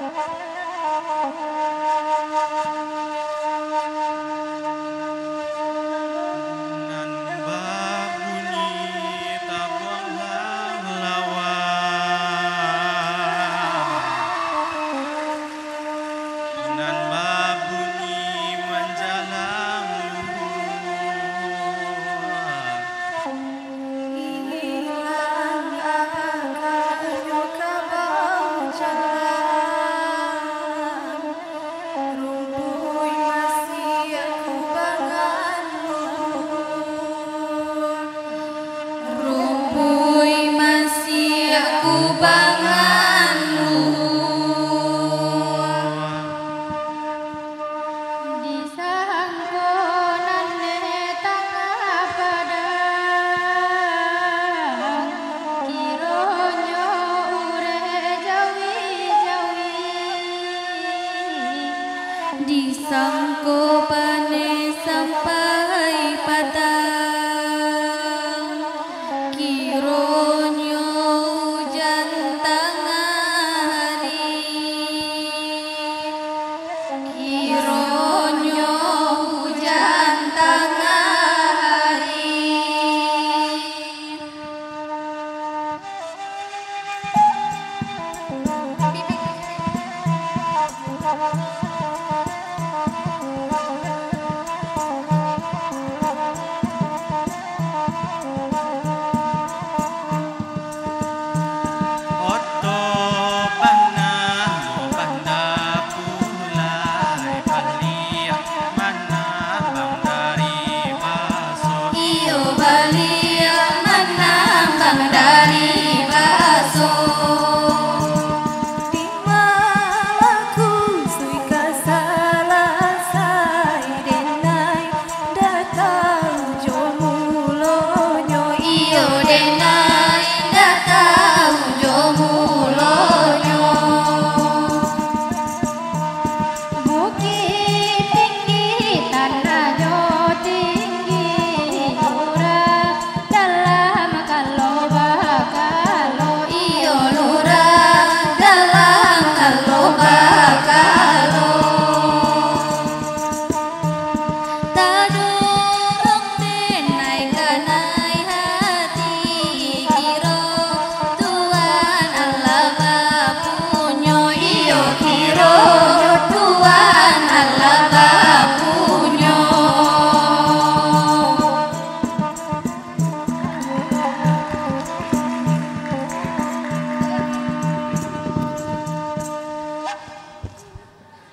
Bye. संकोप